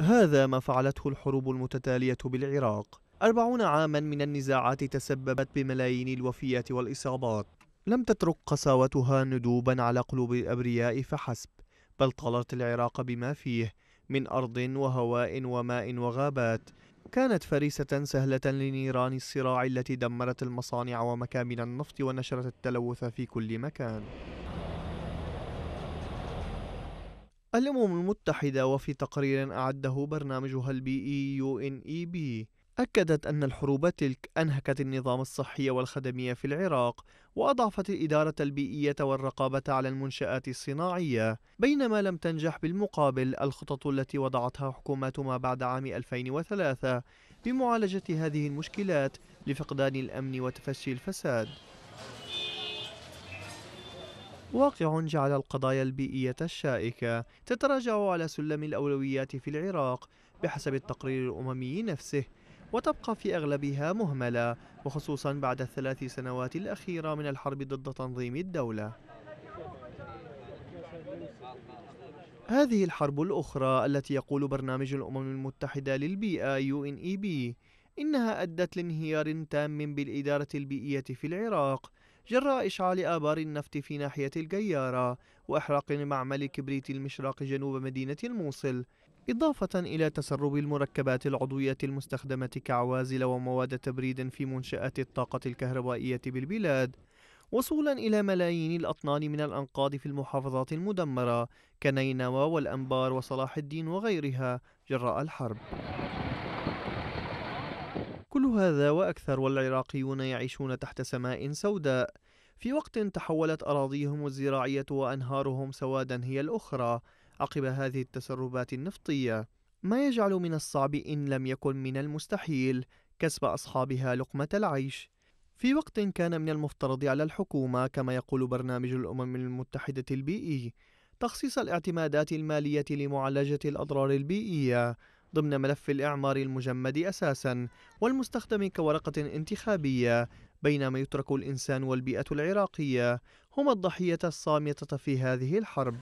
هذا ما فعلته الحروب المتتالية بالعراق. أربعون عاما من النزاعات تسببت بملايين الوفيات والإصابات. لم تترك قساوتها ندوبا على قلوب الأبرياء فحسب بل طالت العراق بما فيه من أرض وهواء وماء وغابات. كانت فريسة سهلة لنيران الصراع التي دمرت المصانع ومكامن النفط ونشرت التلوث في كل مكان. الأمم المتحدة وفي تقرير أعده برنامجها البيئي يو إن إي بي. أكدت أن الحروب تلك أنهكت النظام الصحي والخدمي في العراق وأضعفت الإدارة البيئية والرقابة على المنشآت الصناعية بينما لم تنجح بالمقابل الخطط التي وضعتها حكومات ما بعد عام 2003 بمعالجة هذه المشكلات لفقدان الأمن وتفشي الفساد. واقع جعل القضايا البيئية الشائكة. تتراجع على سلم الأولويات في العراق بحسب التقرير الأممي نفسه وتبقى في أغلبها مهملة وخصوصا بعد الثلاث سنوات الأخيرة من الحرب ضد تنظيم الدولة. هذه الحرب الأخرى التي يقول برنامج الأمم المتحدة للبيئة UNEP إنها أدت لانهيار تام بالإدارة البيئية في العراق جراء إشعال آبار النفط في ناحية الجيارة وإحراق معمل كبريت المشراق جنوب مدينة الموصل إضافة إلى تسرب المركبات العضوية المستخدمة كعوازل ومواد تبريد في منشآت الطاقة الكهربائية بالبلاد وصولا إلى ملايين الأطنان من الأنقاض في المحافظات المدمرة كنينوى والأنبار وصلاح الدين وغيرها جراء الحرب. كل هذا وأكثر والعراقيون يعيشون تحت سماء سوداء. في وقت تحولت أراضيهم الزراعية وأنهارهم سوادا هي الأخرى عقب هذه التسربات النفطية. ما يجعل من الصعب إن لم يكن من المستحيل كسب أصحابها لقمة العيش. في وقت كان من المفترض على الحكومة كما يقول برنامج الأمم المتحدة البيئي تخصيص الاعتمادات المالية لمعالجة الأضرار البيئية. ضمن ملف الإعمار المجمد أساسا والمستخدم كورقة انتخابية بينما يترك الإنسان والبيئة العراقية هما الضحية الصامتة في هذه الحرب.